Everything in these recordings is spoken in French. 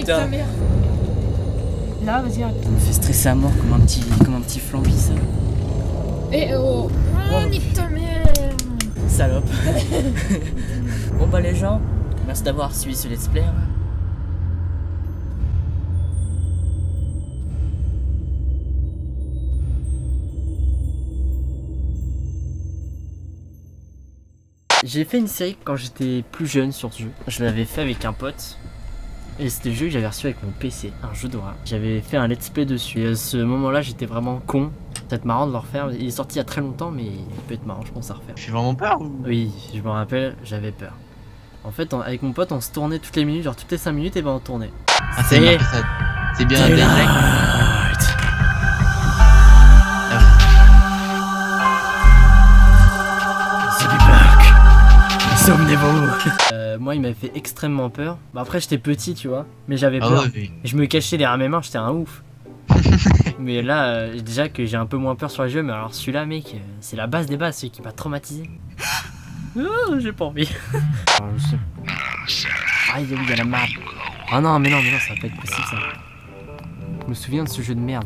nique ta mère. Là, vas-y, arrête. Ça me fait stresser à mort comme un petit, comme un petit flambi, ça. Eh oh. Oh, nique ta mère. Salope. bon bah les gens, merci d'avoir suivi ce let's play. J'ai fait une série quand j'étais plus jeune sur ce jeu. Je l'avais fait avec un pote. Et c'était le jeu que j'avais reçu avec mon PC, un jeu d'horreur. J'avais fait un let's play dessus. Et à ce moment-là, j'étais vraiment con. C'est marrant de le refaire. Il est sorti il y a très longtemps, mais il peut être marrant, je pense, à refaire. Fais vraiment peur ou... Oui, je me rappelle, j'avais peur. En fait, on- avec mon pote, on se tournait toutes les minutes, genre toutes les 5 minutes, et ben on tournait. Ah, c'est ça. C'est bien Euh, moi, il m'a fait extrêmement peur. Bah, après, j'étais petit, tu vois, mais j'avais Ah peur. ouais, oui. Et Je me cachais derrière mes mains, j'étais un ouf. mais là, euh, déjà que j'ai un peu moins peur sur les jeux, mais alors celui-là, mec, euh, c'est la base des bases, celui qui m'a traumatisé. Oh, j'ai pas envie. Alors, je sais- Ah, il y a- oui, il y a la map. Ah non, mais non, mais non, ça va pas être possible ça. Je me souviens de ce jeu de merde.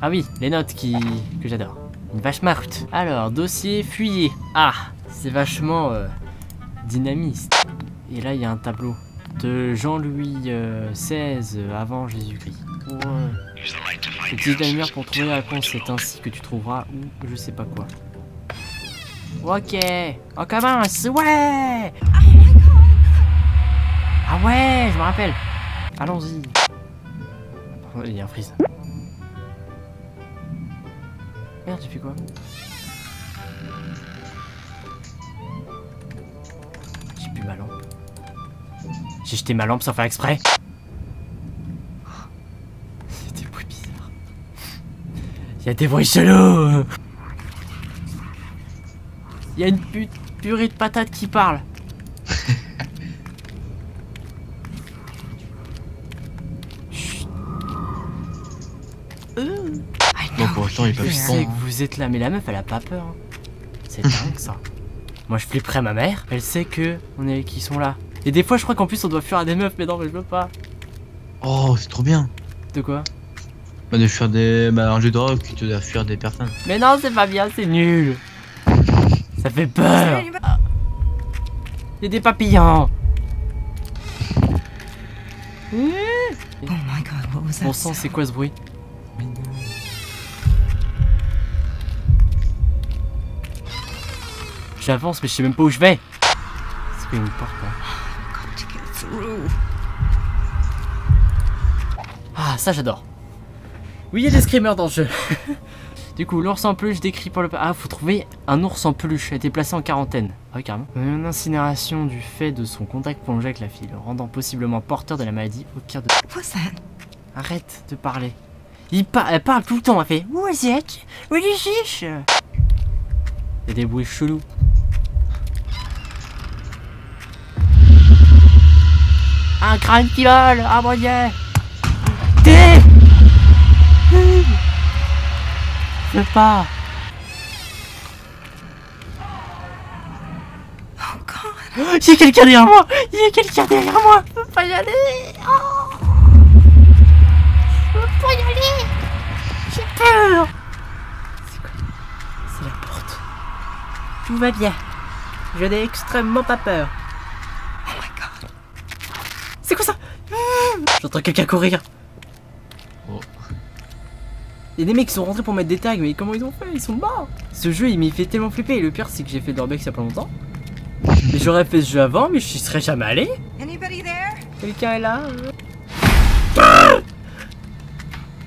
Ah oui, les notes qui... que j'adore. Une vache marute. Alors, dossier fuyez. Ah, c'est vachement euh, dynamiste. Et là, il y a un tableau de Jean-Louis euh, XVI euh, avant Jésus-Christ. Euh, Utilise la lumière pour trouver la réponse, c'est ainsi que tu trouveras ou je sais pas quoi. Ok, on commence, ouais Ah ouais, je me rappelle Allons-y Il y a un freeze. Merde, j'ai fait quoi? Plus ma lampe. J'ai jeté ma lampe sans faire exprès. C'est des bruits bizarres. Il y a des bruits chelous. Il y a une pu- purée de patates qui parle. Chut. Euh. Bon, pour l'instant, ils Je peuvent sais se que vous êtes là, mais la meuf, elle a pas peur. hein. C'est dingue ça. Moi, je flipperais ma mère. Elle sait que on est qui sont là. Et des fois, je crois qu'en plus, on doit fuir à des meufs, mais non, mais je veux pas. Oh, c'est trop bien. De quoi? Bah, de fuir des. Bah, un jeu d'horreur qui te doit fuir des personnes. Mais non, c'est pas bien, c'est nul. Ça fait peur. Il y a des papillons. Oh my god, what was that? Bon sang, c'est quoi ce bruit? J'avance, mais je sais même pas où je vais. C'est quoi une porte là Got to get through. Ah, ça j'adore. Oui, il y a des screamers dans le jeu. du coup, l'ours en peluche décrit par le... Ah, faut trouver un ours en peluche. A été placé en quarantaine. Ah oui, carrément. Une incinération du fait de son contact prolongé avec la fille, le rendant possiblement porteur de la maladie au pire de... What's that? Arrête de parler. Il par- Elle parle tout le temps, elle fait... Où is it? Où is it? Il y a des bruits chelous. Un crâne qui vole Ah mon dieu T'es Je pas god. Il y a quelqu'un derrière moi. Il y a quelqu'un derrière moi. Je peux pas y aller. Oh. Je peux pas y aller. J'ai peur. C'est quoi? C'est la porte. Tout va bien. Je n'ai extrêmement pas peur. Oh my god. C'est quoi ça J'entends quelqu'un courir. Oh. Il y a des mecs qui sont rentrés pour mettre des tags, mais comment ils ont fait? Ils sont morts Ce jeu, il m'y fait tellement flipper. Et le pire, c'est que j'ai fait de l'Orbex il y a pas longtemps. Et j'aurais fait ce jeu avant, mais je n'y serais jamais allé. Quelqu'un est là?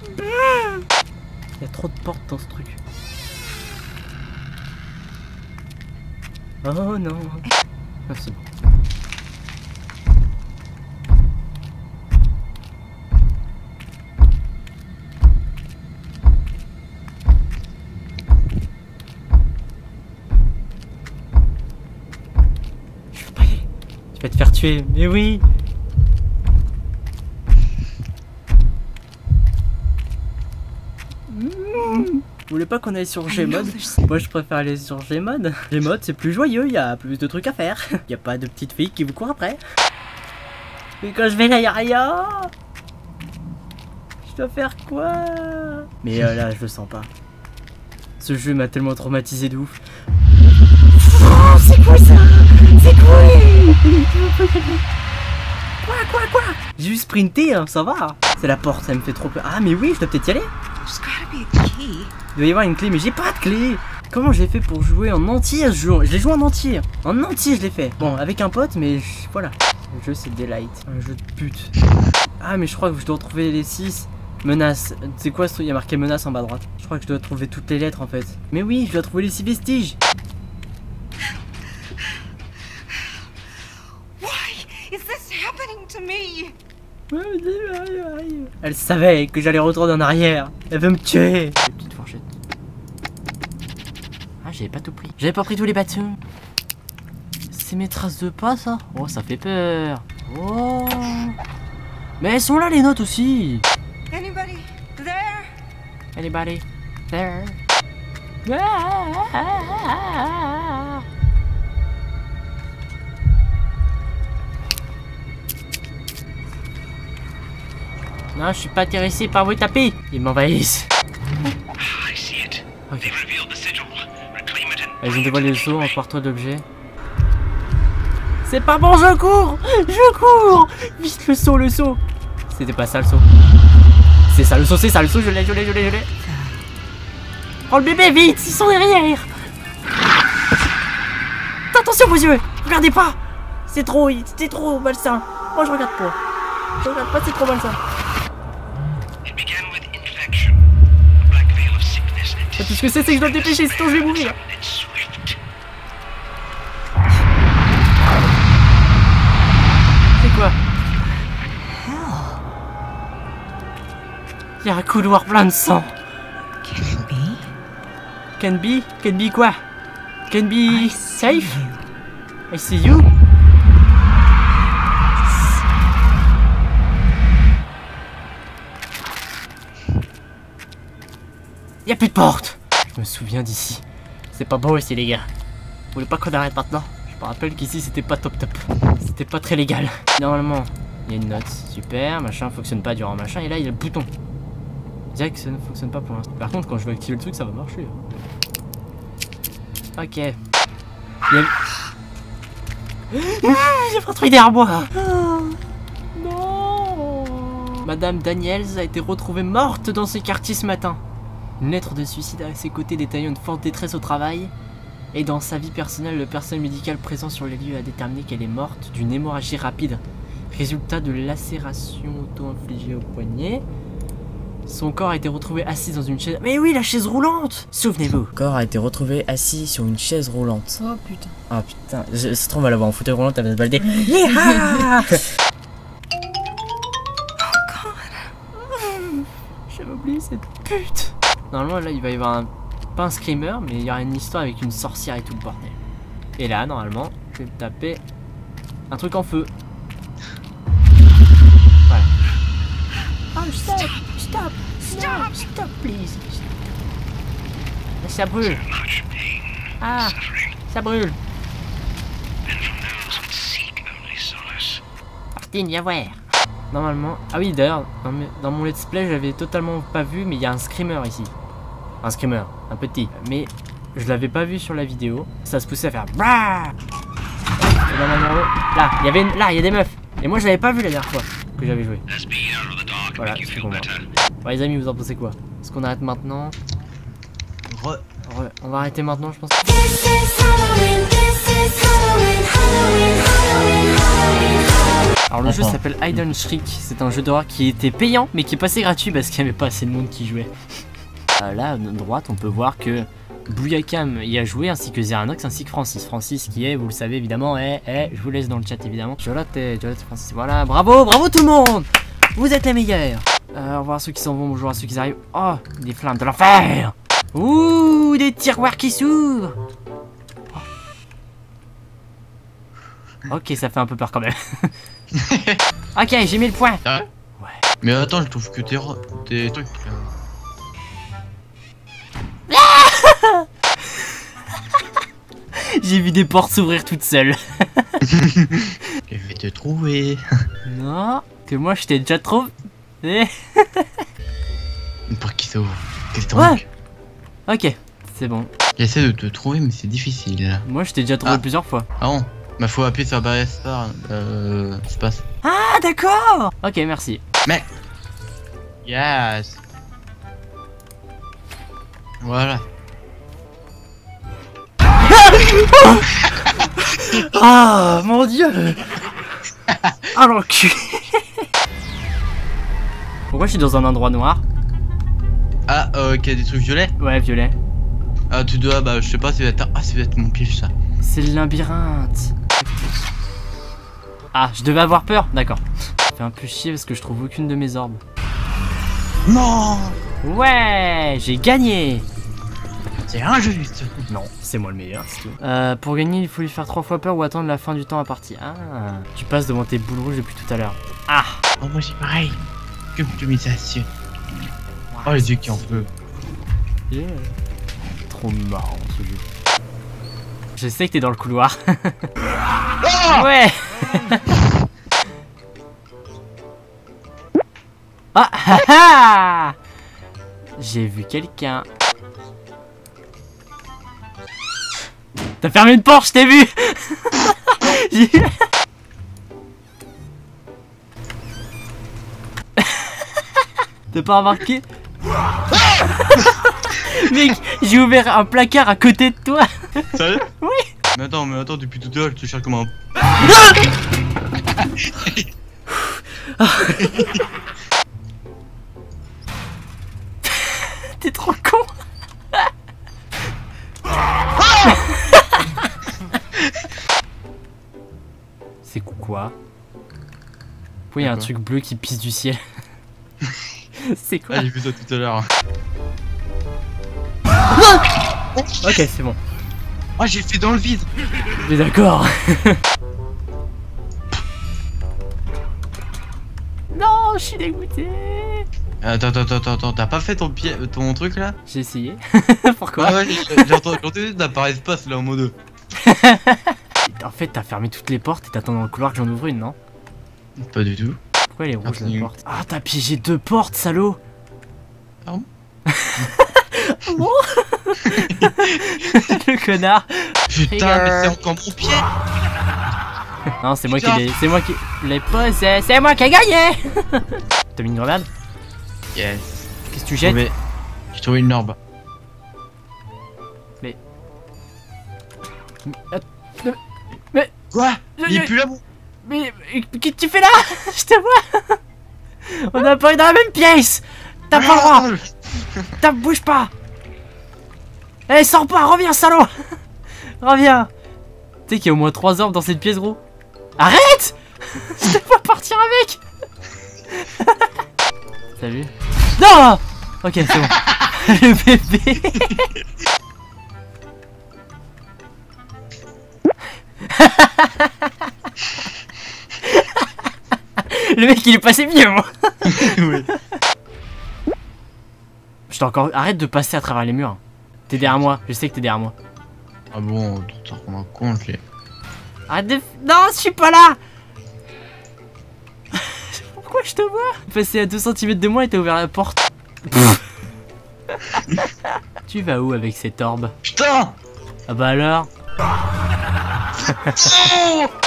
Il y a trop de portes dans ce truc. Oh non Ah, c'est bon. Tuer. Mais oui Vous voulez pas qu'on aille sur Gmod Moi je préfère aller sur Gmod. Gmod c'est plus joyeux, il y a plus de trucs à faire. Il y a pas de petites filles qui vous courent après. Mais quand je vais là, y a rien. dois faire quoi? Mais euh, là, je le sens pas. Ce jeu m'a tellement traumatisé de ouf. Oh, c'est quoi ça? C'est quoi Quoi, quoi, quoi J'ai juste sprinté, hein, ça va. C'est la porte, ça me fait trop peur. Ah, mais oui, je dois peut-être y aller. Il doit y avoir une clé, mais j'ai pas de clé. Comment j'ai fait pour jouer en entier ce jeu Je l'ai joué en entier. En entier, je l'ai fait. Bon, avec un pote, mais je- voilà. Le jeu, c'est Daylight. Un jeu de pute. Ah, mais je crois que je dois retrouver les 6. Menace. C'est quoi ce truc? Il y a marqué menace en bas à droite. Je crois que je dois trouver toutes les lettres en fait. Mais oui, je dois trouver les 6 vestiges. Why is this happening to me? Elle savait que j'allais retourner en arrière. Elle veut me tuer. Petite fourchette. Ah, j'avais pas tout pris. J'avais pas pris tous les bâtons. C'est mes traces de pas, ça Oh, ça fait peur. Oh. Mais elles sont là, les notes aussi. Anybody there? Anybody there? Non, je suis pas intéressé par vos tapis. Ils m'envahissent. I see it. Ok. They revealed the sigil. Reclaim it and Elles ont dévoilé le saut, emporte-toi d'objets. C'est pas bon, je cours Je cours Vite le saut, le saut C'était pas ça le saut. C'est ça le saut, c'est ça le saut, je l'ai, je l'ai, je l'ai, je l'ai. Oh le bébé, vite Ils sont derrière Attention vos yeux Regardez pas C'est trop, c'est trop malsain. Moi je regarde pas. Je regarde pas, c'est trop malsain. Sickness and Tout ce que c'est, c'est que je dois dépêcher, sinon je vais mourir. C'est quoi Il y a un couloir plein de sang. Can be? Can be? Can be quoi? Can be safe? I see you Y a plus de porte Je me souviens d'ici. C'est pas beau ici les gars. Vous voulez pas qu'on arrête maintenant? Je me rappelle qu'ici c'était pas top top. C'était pas très légal. Normalement, il y a une note. Super, machin fonctionne pas durant machin. Et là il y a le bouton. Que ça ne fonctionne pas pour l'instant. Par contre quand je vais activer le truc ça va marcher. Ok. Il y a... J'ai pas trouvé derrière moi Non Madame Daniels a été retrouvée morte dans ce quartier ce matin. Une lettre de suicide à ses côtés détaillant une forte détresse au travail. Et dans sa vie personnelle, le personnel médical présent sur les lieux a déterminé qu'elle est morte d'une hémorragie rapide. Résultat de lacération auto-infligée au poignet. Son corps a été retrouvé assis dans une chaise. Mais oui, la chaise roulante Souvenez-vous. Le corps a été retrouvé assis sur une chaise roulante. Oh putain. Ah putain, je- c'est trop mal à voir en fauteuil roulant, t'avais se balader. Yeah J'avais oublié cette pute. Normalement, là, il va y avoir un. Pas un screamer, mais il y aura une histoire avec une sorcière et tout le bordel. Et là, normalement, je vais me taper un truc en feu. Voilà. Oh, stop, stop, stop, stop, please. Ça brûle. Ah, ça brûle. Martine, viens voir. Normalement. Ah oui, d'ailleurs, dans, mes- dans mon let's play, j'avais totalement pas vu, mais il y a un screamer ici. Un screamer, un petit. Mais je l'avais pas vu sur la vidéo. Ça se poussait à faire. Là, il y avait une- là, il y a des meufs. Et moi, je l'avais pas vu la dernière fois que j'avais joué. Voilà, c'est bon. les amis, vous en pensez quoi? Est-ce qu'on arrête maintenant? Re- Ouais, On va arrêter maintenant, je pense. This is Halloween, this is Halloween, Halloween, Le jeu s'appelle Hide and Shriek, c'est un jeu d'horreur qui était payant mais qui est passé gratuit parce qu'il n'y avait pas assez de monde qui jouait. Euh, là à notre droite on peut voir que Bouyakam y a joué ainsi que Zeranox ainsi que Francis. Francis qui est, vous le savez évidemment, eh, eh, je vous laisse dans le chat évidemment. Jolate, Jolate Francis, voilà, bravo, bravo tout le monde Vous êtes les meilleurs euh, Au revoir à ceux qui s'en vont, bonjour à ceux qui arrivent. Oh, des flammes de l'enfer Ouh, des tiroirs qui s'ouvrent Oh. Ok, ça fait un peu peur quand même. ok, j'ai mis le point. Mais attends, je trouve que tes, trucs. J'ai vu des portes s'ouvrir toutes seules. Je vais te trouver. Non, que moi je t'ai déjà trop. Eh. s'ouvre. Qu'est-ce que Ouais. Ok, c'est bon. J'essaie de te trouver, mais c'est difficile. Moi, je t'ai déjà trouvé Ah. plusieurs fois. Ah bon? Bah, faut appuyer sur barrière star, euh, espace. Ah, d'accord Ok, merci. Yes Voilà. Ah, mon dieu Ah, l'enculé Pourquoi je suis dans un endroit noir? Ah, euh, qu'il y a des trucs violets? Ouais, violet. Ah, tu dois, bah, je sais pas, ça va être. Ah, ça va être mon pif, ça. C'est le labyrinthe. Ah, je devais avoir peur D'accord. Ça fait un peu chier parce que je trouve aucune de mes orbes. Non Ouais J'ai gagné C'est injuste Non, c'est moi le meilleur, c'est tout. Euh, pour gagner, il faut lui faire trois fois peur ou attendre la fin du temps à partie. Ah, tu passes devant tes boules rouges depuis tout à l'heure. Ah Oh, moi j'ai pareil. Que optimisation. Oh, les yeux qui en veut. Yeah. Trop marrant ce jeu. Je sais que t'es dans le couloir. ouais. Ah ah ah. J'ai vu quelqu'un. T'as fermé une porte, je t'ai vu. T'as pas remarqué? Mec, j'ai ouvert un placard à côté de toi. Sérieux? Mais attends, mais attends, depuis tout à l'heure, je te cherche comme un. T'es trop con C'est quoi? Pourquoi il y a un quoi truc bleu qui pisse du ciel? C'est quoi? Ah, j'ai vu ça tout à l'heure. Ok, c'est bon. Ah, j'ai fait dans le vide. Mais d'accord. Non, je suis dégoûté Attends, attends, attends, attends, t'as pas fait ton pied, ton truc là? J'ai essayé. Pourquoi? Ah ouais, j'ai entendu d'appareil espace là en mode. En fait, t'as fermé toutes les portes et t'attends dans le couloir que j'en ouvre une, non? Pas du tout. Pourquoi elle est rouge la porte? Ah, t'as piégé deux portes, salaud! Pardon? Bon? Le connard. Putain, mais c'est encore mon pied. Non, c'est moi qui l'ai... C'est moi qui l'ai posé C'est moi qui ai gagné. T'as mis une grenade Yes. Qu'est-ce que tu jettes j'ai trouvé une orbe. Quoi Je- Il est plus là mon. Mais mais, qu'est-ce que tu fais là Je te vois. On a pas dans la même pièce. T'as pas le droit. T'as bouge pas Eh, sors pas Reviens, salaud Reviens Tu sais qu'il y a au moins 3 orbes dans cette pièce, gros Arrête Je te vois partir avec T'as vu Non Ok, c'est bon. Le bébé Le mec il est passé mieux moi Oui. Je t'ai encore... Arrête de passer à travers les murs. T'es derrière moi, je sais que t'es derrière moi. Ah bon, t'en rends en compte les. Arrête de... Non, je suis pas là Pourquoi je te vois? Passer à 2 cm de moi et t'as ouvert la porte. tu vas où avec cette orbe? Putain Ah bah alors?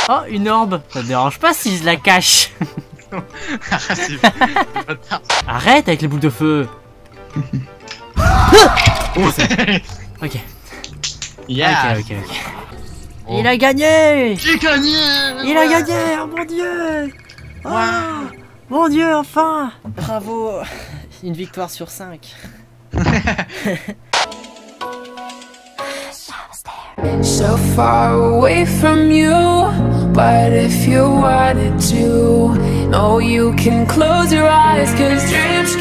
Oh, une orbe Ça te dérange pas si je la cache? Arrête avec les boules de feu Ok, Yeah. Ok, ok, ok. Il a gagné. J'ai gagné Il a gagné, oh mon dieu. Oh, Mon dieu, enfin. Bravo. Une victoire sur 5. So far away from you, but if you wanted to, no, you can close your eyes, cause dreams.